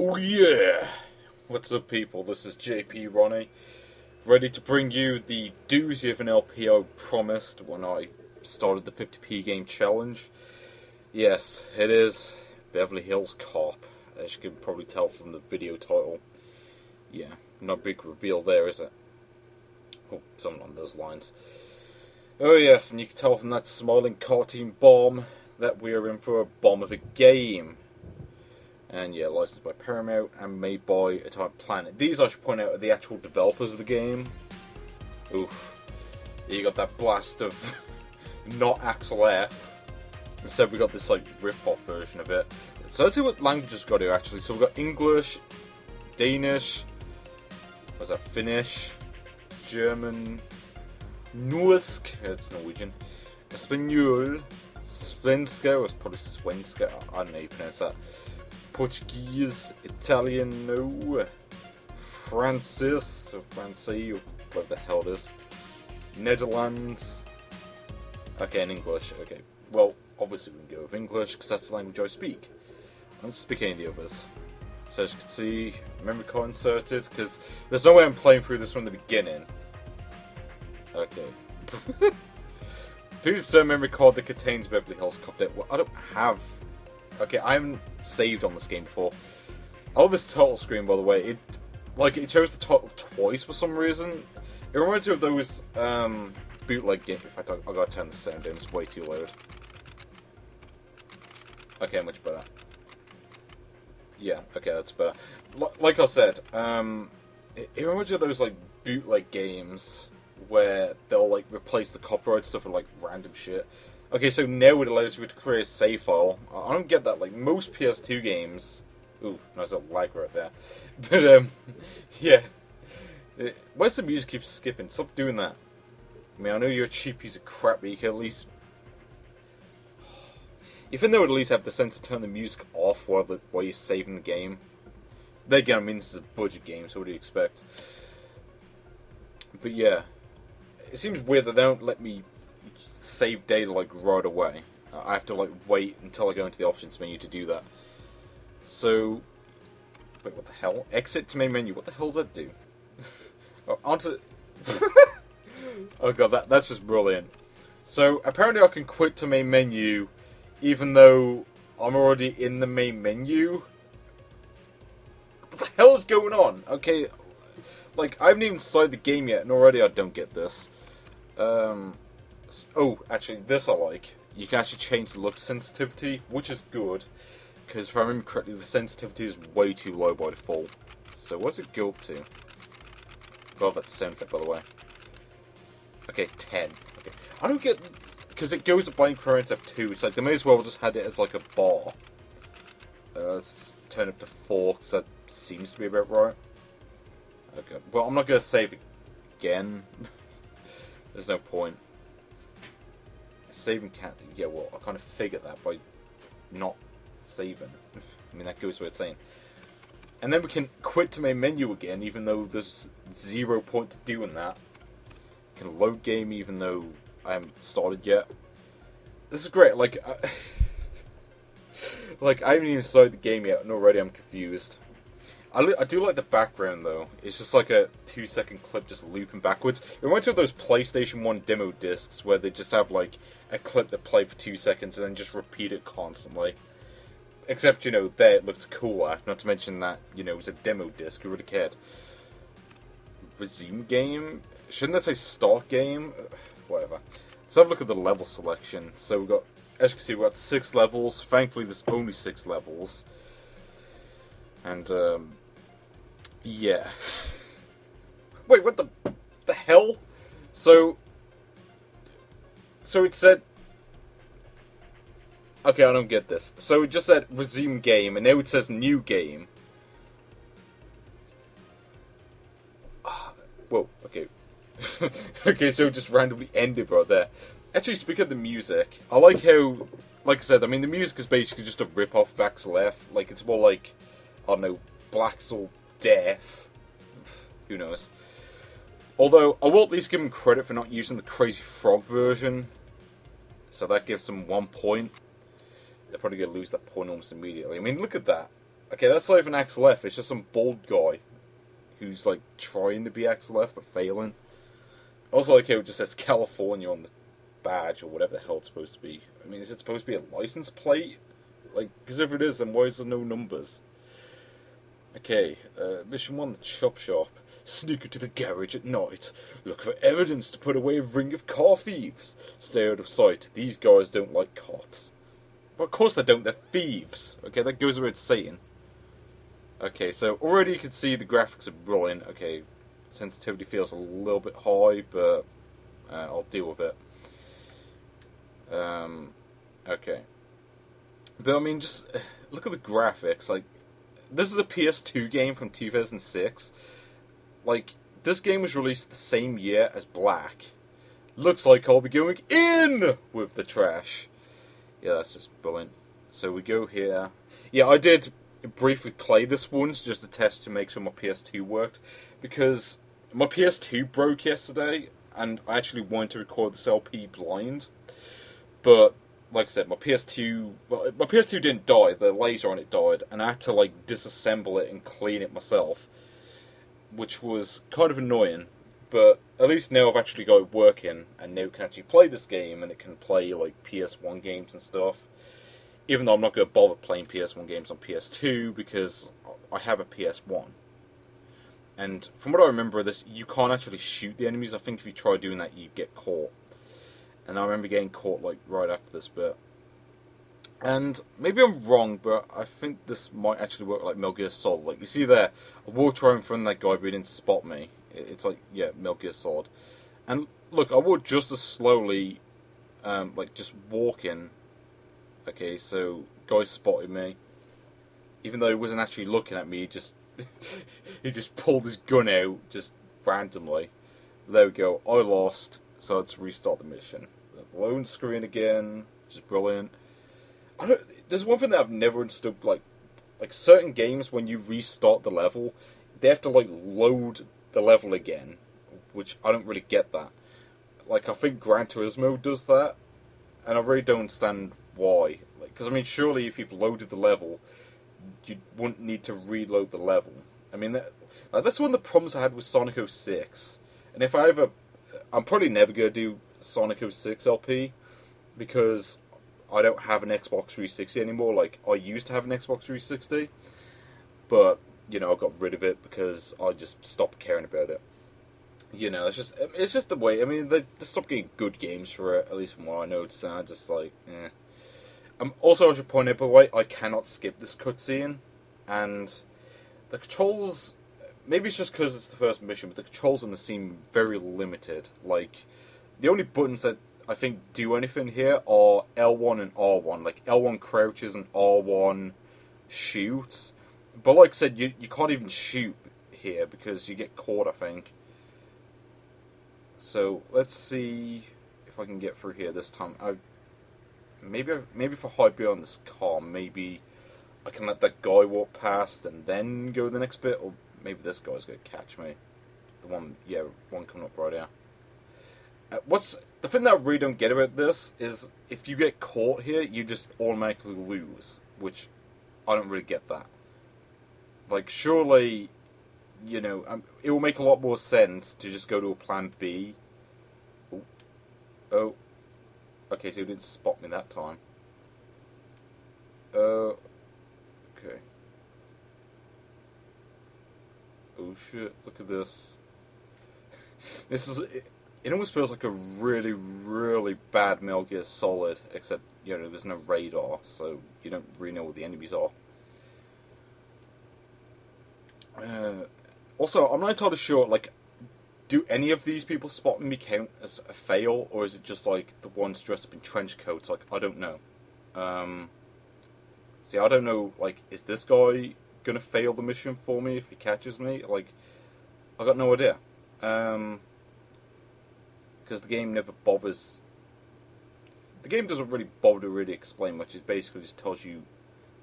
Oh yeah! What's up people, this is JP Ronny, ready to bring you the doozy of an LPO promised when I started the 50p game challenge. Yes, it is Beverly Hills Cop, as you can probably tell from the video title. Yeah, no big reveal there, is it? Oh, something on those lines. Oh yes, and you can tell from that smiling cartoon bomb that we're in for a bomb of a game. And yeah, licensed by Paramount and made by Atomic Planet. These, I should point out, are the actual developers of the game. Oof. You got that blast of not Axel F. Instead, we got this like rip-off version of it. So let's see what languages got here actually. So we've got English, Danish, was that, Finnish, German, Norsk, it's Norwegian, Espanol, Svenska, was probably Svenska, I don't know how you pronounce that. Portuguese, Italian, no. Francis, or Francais, or whatever the hell it is. Netherlands. Okay, and English. Okay. Well, obviously we can go with English, because that's the language I speak. I don't speak any of the others. So as you can see, memory card inserted, because there's no way I'm playing through this from the beginning. Okay. Please insert memory card that contains Beverly Hills Cop Well, I don't have... Okay, I haven't saved on this game before. I love this title screen, by the way. It, like, it shows the title twice for some reason. It reminds me of those, um, bootleg games. In fact, I, I gotta turn the sound down, it's way too loud. Okay, much better. Yeah, okay, that's better. L like I said, um, it, it reminds me of those, like, bootleg games where they'll like replace the copyright stuff with like random shit. Okay, so now it allows you to create a save file. I don't get that. Like most PS2 games. Ooh, nice a lag right there. But um, yeah. Where's the music keeps skipping? Stop doing that. I mean, I know you're a cheap piece of crap, but you can at least. Even though at least have the sense to turn the music off while the, while you're saving the game. Again, I mean, this is a budget game, so what do you expect? But yeah, it seems weird that they don't let me save data like right away. I have to like wait until I go into the options menu to do that. So, wait, what the hell? Exit to main menu. What the hell does that do? oh, onto. oh god, that that's just brilliant. So apparently I can quit to main menu, even though I'm already in the main menu. What the hell is going on? Okay, like I haven't even started the game yet, and already I don't get this. Um, oh, actually, this I like. You can actually change the look sensitivity, which is good, because if I remember correctly, the sensitivity is way too low by default. So what's it go up to? Oh, that's sound effect, by the way. Okay, 10. Okay. I don't get... Because it goes up by increments of 2. It's like, they may as well just had it as like a bar. Uh, let's turn up to 4, because that seems to be about right. Okay, well, I'm not going to save it again. There's no point. Saving cat. Yeah, well, I kind of figured that by not saving. I mean, that goes without saying. And then we can quit to main menu again, even though there's zero point to doing that. Can load game, even though I haven't started yet. This is great. Like, I, like I haven't even started the game yet, and already I'm confused. I, I do like the background though. It's just like a two second clip just looping backwards. It reminds me of those PlayStation 1 demo discs where they just have like a clip that play for two seconds and then just repeat it constantly. Except, you know, there it looked cooler. Not to mention that, you know, it was a demo disc. Who have cared? Resume game? Shouldn't that say start game? Whatever. Let's have a look at the level selection. So we've got, as you can see, we've got six levels. Thankfully, there's only six levels. And, um, yeah. Wait, what the, the hell? So, so it said, okay, I don't get this. So it just said resume game, and now it says new game. Whoa, okay. okay, so just randomly ended right there. Actually, speaking of the music, I like how, like I said, I mean, the music is basically just a rip-off of Axel F. Like, it's more like I don't know, Black or death. Who knows? Although, I will at least give them credit for not using the Crazy Frog version. So that gives them one point. They're probably going to lose that point almost immediately. I mean, look at that. Okay, that's not even Axel F. It's just some bald guy who's like trying to be Axel F but failing. Also like it just says California on the badge or whatever the hell it's supposed to be. I mean, is it supposed to be a license plate? Like, because if it is, then why is there no numbers? Okay, uh, mission one: the chop shop. Sneak into the garage at night. Look for evidence to put away a ring of car thieves. Stay out of sight. These guys don't like cops. Well, of course they don't. They're thieves. Okay, that goes without saying. Okay, so already you can see the graphics are brilliant. Okay, sensitivity feels a little bit high, but uh, I'll deal with it. Um, okay. But I mean, just look at the graphics. Like, this is a PS2 game from 2006. Like, this game was released the same year as Black. Looks like I'll be going in with the trash. Yeah, that's just brilliant. So we go here. Yeah, I did briefly play this once just to test to make sure my PS2 worked because my PS2 broke yesterday and I actually wanted to record this LP blind. But like I said, my PS2 well, my PS2 didn't die, the laser on it died, and I had to like disassemble it and clean it myself. Which was kind of annoying. But at least now I've actually got it working and now can actually play this game and it can play like PS1 games and stuff even though I'm not going to bother playing PS1 games on PS2 because I have a PS1. And from what I remember this, you can't actually shoot the enemies. I think if you try doing that, you get caught. And I remember getting caught like right after this bit. And maybe I'm wrong, but I think this might actually work like Metal Gear Solid. Like you see there, I walked right in front of that guy, but he didn't spot me. It's like yeah, Metal Gear Solid. And look, I walked just as slowly, um, like just walking Okay, so guy spotted me. Even though he wasn't actually looking at me, he just he just pulled his gun out just randomly. There we go. I lost, so let's restart the mission. The screen again, just brilliant. I don't. There's one thing that I've never understood. Like, like certain games when you restart the level, they have to like load the level again, which I don't really get that. Like I think Gran Turismo does that, and I really don't understand why. Because like, I mean, surely if you've loaded the level, you wouldn't need to reload the level. I mean, that, like, that's one of the problems I had with Sonic 06. And if I ever, I'm probably never gonna do Sonic 06 LP because I don't have an Xbox 360 anymore. Like I used to have an Xbox 360, but you know I got rid of it because I just stopped caring about it. You know, it's just it's just the way. I mean, they, they stopped getting good games for it. At least from what I noticed, and I just like, eh. Um, also, I should point out, by the way, I cannot skip this cutscene, and the controls. Maybe it's just because it's the first mission, but the controls in the seem very limited. Like, the only buttons that I think do anything here are L1 and R1. Like, L1 crouches and R1 shoots. But like I said, you, you can't even shoot here because you get caught, I think. So, let's see if I can get through here this time. I maybe maybe if I hide behind this car, maybe I can let that guy walk past and then go the next bit, or maybe this guy's gonna catch me. The one, yeah, one coming up right here. What's the thing that I really don't get about this is if you get caught here, you just automatically lose, which I don't really get that. Like, surely, you know, um, it will make a lot more sense to just go to a plan B. Oh, oh Okay, so he didn't spot me that time. Uh, okay. Oh shit, look at this. this is, it, it almost feels like a really, really bad Metal Gear Solid, except, you know, there's no radar, so you don't really know what the enemies are. Uh, also, I'm not entirely sure, like, do any of these people spotting me count as a fail, or is it just like the ones dressed up in trench coats? Like I don't know. Um, see, I don't know. Like, is this guy gonna fail the mission for me if he catches me? Like, I got no idea. Um, because the game never bothers. The game doesn't really bother to really explain much. It basically just tells you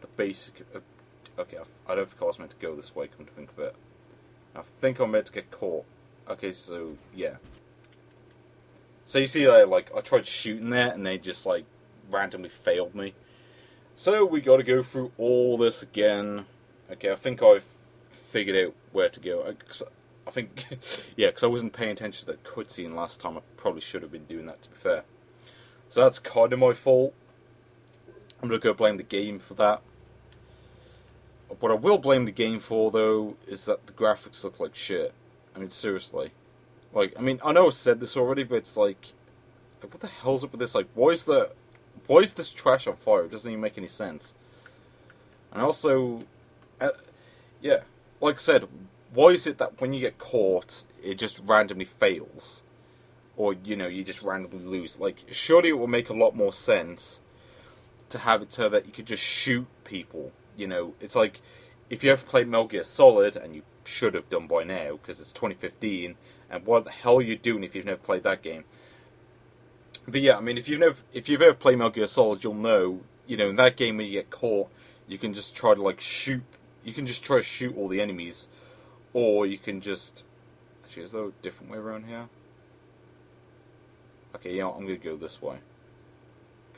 the basic. Uh, okay, I, don't think I was meant to go this way. Come to think of it, I think I'm meant to get caught. Okay, so yeah. So you see, I like I tried shooting there, and they just like randomly failed me. So we got to go through all this again. Okay, I think I've figured out where to go. I, I think, yeah, because I wasn't paying attention to that cutscene last time. I probably should have been doing that, to be fair. So that's kind of my fault. I'm not gonna blame the game for that. What I will blame the game for, though, is that the graphics look like shit. I mean, seriously. Like, I mean, I know I said this already, but it's like, like, what the hell's up with this? Like, why is the, why is this trash on fire? It doesn't even make any sense. And also, uh, yeah, like I said, why is it that when you get caught, it just randomly fails, or you know, you just randomly lose? Like, surely it will make a lot more sense to have it so that you could just shoot people. You know, it's like if you ever played Metal Gear Solid, and you should have done by now because it's 2015, and what the hell are you doing if you've never played that game? But yeah, I mean, if you've never if you've ever played Metal Gear Solid, you'll know. You know, in that game when you get caught, you can just try to like shoot. You can just try to shoot all the enemies, or you can just. Actually, is there a different way around here? Okay, yeah, I'm gonna go this way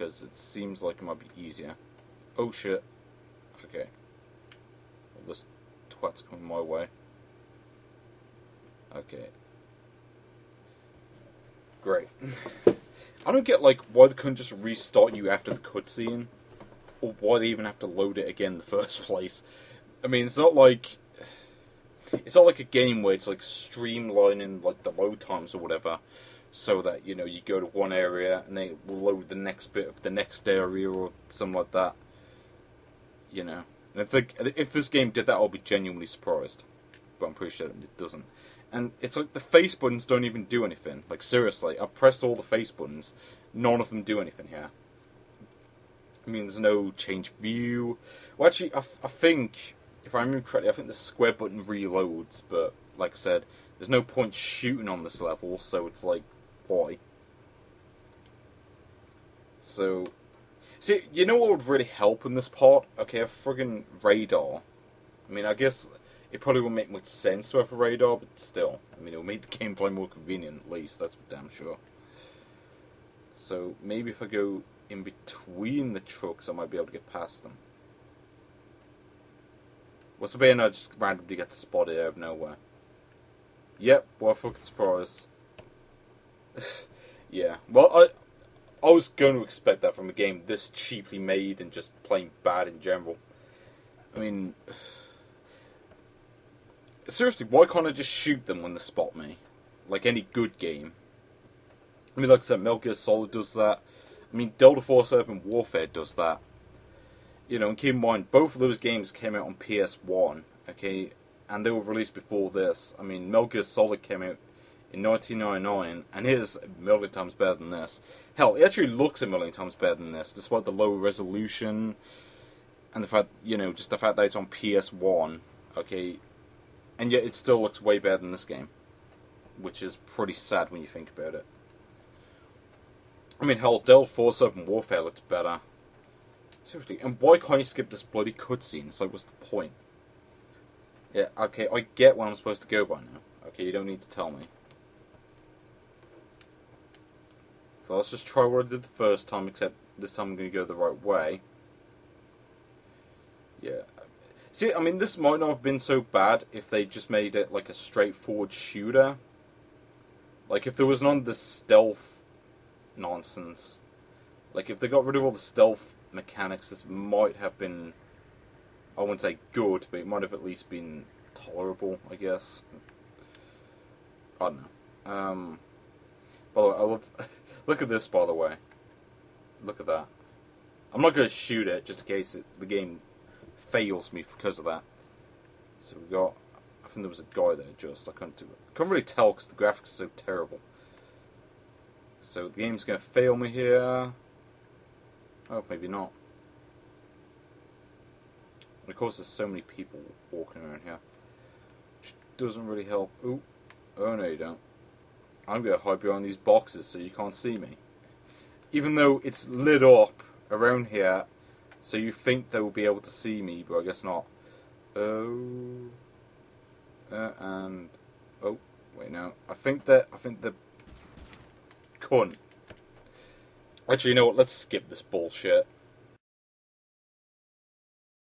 because it seems like it might be easier. Oh shit. Okay. Well, this twat's coming my way. Okay. Great. I don't get like why they couldn't just restart you after the cutscene, or why they even have to load it again in the first place. I mean, it's not like it's not like a game where it's like streamlining like the load times or whatever, so that you know you go to one area and they will load the next bit of the next area or something like that. You know, and if the, if this game did that, I'll be genuinely surprised. But I'm pretty sure it doesn't. And it's like the face buttons don't even do anything. Like seriously, I pressed all the face buttons, none of them do anything here. I mean, there's no change view. Well, actually, I, I think if I remember correctly, I think the square button reloads. But like I said, there's no point shooting on this level, so it's like, why? So, see, you know what would really help in this part? Okay, a friggin' radar. I mean, I guess it probably won't make much sense to have a radar, but still. I mean, it'll make the gameplay more convenient, at least, that's damn sure. So, maybe if I go in between the trucks, I might be able to get past them. What's the being I just randomly get spotted out of nowhere? Yep, what a fucking surprise. yeah, well, I, I was going to expect that from a game this cheaply made and just plain bad in general. I mean seriously, why can't I just shoot them when they spot me? Like any good game. I mean, like I said, Metal Gear Solid does that. I mean, Delta Force Urban Warfare does that. You know, keep in mind, both of those games came out on PS1, okay? And they were released before this. I mean, Metal Gear Solid came out in 1999, and it is a million times better than this. Hell, it actually looks a million times better than this, despite the low resolution, and the fact, you know, just the fact that it's on PS1, okay? And yet it still looks way better than this game. Which is pretty sad when you think about it. I mean, hell, Delta Force Urban Warfare looks better. Seriously, and why can't you skip this bloody cutscene? It's like, what's the point? Yeah, okay, I get where I'm supposed to go by now. Okay, you don't need to tell me. So let's just try what I did the first time, except this time I'm going to go the right way. Yeah, See, I mean, this might not have been so bad if they just made it like a straightforward shooter. Like, if there was none of the stealth nonsense. Like, if they got rid of all the stealth mechanics, this might have been. I wouldn't say good, but it might have at least been tolerable, I guess. I don't know. Um, by the way, I love. look at this, by the way. Look at that. I'm not going to shoot it just in case it, the game fails me because of that. So we got, I think there was a guy there just, I couldn't do it. I couldn't really tell because the graphics are so terrible. So the game's going to fail me here. Oh, maybe not. And of course there's so many people walking around here. Which doesn't really help. Ooh. Oh no you don't. I'm going to hide behind these boxes so you can't see me. Even though it's lit up around here so you think they will be able to see me, but I guess not. Oh, uh, and oh, wait, no. I think that I think the cunt. Actually, you know what? Let's skip this bullshit.